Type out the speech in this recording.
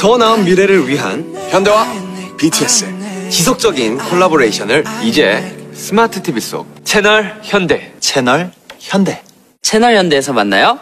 더 나은 미래를 위한 현대와 BTS 지속적인 콜라보레이션을 이제 스마트 TV 속 채널 현대. 채널 현대 채널 현대에서 만나요.